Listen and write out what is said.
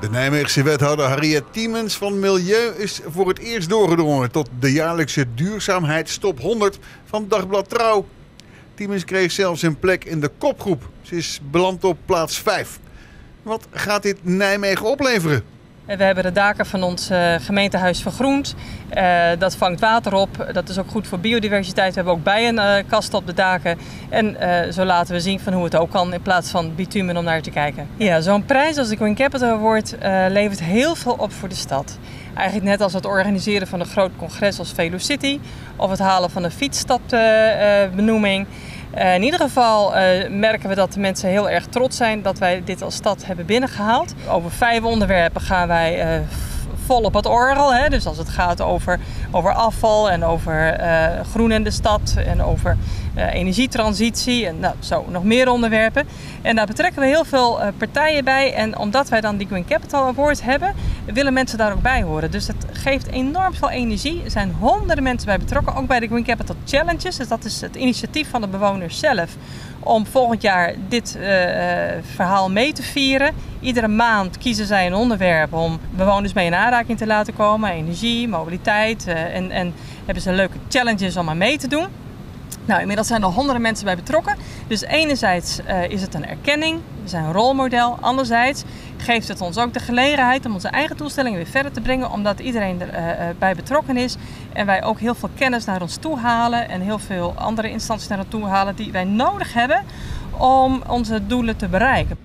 De Nijmeegse wethouder Harriet Tiemens van Milieu is voor het eerst doorgedrongen tot de jaarlijkse duurzaamheidstop 100 van Dagblad Trouw. Tiemens kreeg zelfs een plek in de kopgroep. Ze is beland op plaats 5. Wat gaat dit Nijmegen opleveren? We hebben de daken van ons uh, gemeentehuis vergroend. Uh, dat vangt water op. Dat is ook goed voor biodiversiteit. We hebben ook bijenkasten op de daken. En zo laten we zien van hoe het ook kan in plaats van bitumen om naar te kijken. Ja, zo'n prijs als de Green Capital Award levert heel veel op voor de stad. Eigenlijk net als het organiseren van een groot congres als Velocity of het halen van een fietsstadbenoeming. Uh, in ieder geval uh, merken we dat de mensen heel erg trots zijn dat wij dit als stad hebben binnengehaald. Over vijf onderwerpen gaan wij uh, vol op het orgel. Hè? Dus als het gaat over, over afval en over groen in de stad en over energietransitie en nou, zo nog meer onderwerpen. En daar betrekken we heel veel partijen bij. En omdat wij dan die Green Capital Award hebben, willen mensen daar ook bij horen. Dus het geeft enorm veel energie. Er zijn honderden mensen bij betrokken, ook bij de Green Capital Challenges. Dus dat is het initiatief van de bewoners zelf om volgend jaar dit uh, verhaal mee te vieren. Iedere maand kiezen zij een onderwerp om bewoners mee in aanraking te laten komen. Energie, mobiliteit uh, en, en hebben ze leuke challenges om aan mee te doen. Nou, inmiddels zijn er honderden mensen bij betrokken. Dus enerzijds uh, is het een erkenning, we zijn een rolmodel. Anderzijds geeft het ons ook de gelegenheid om onze eigen doelstellingen weer verder te brengen, omdat iedereen erbij uh, bij betrokken is. En wij ook heel veel kennis naar ons toe halen en heel veel andere instanties naar ons toe halen die wij nodig hebben om onze doelen te bereiken.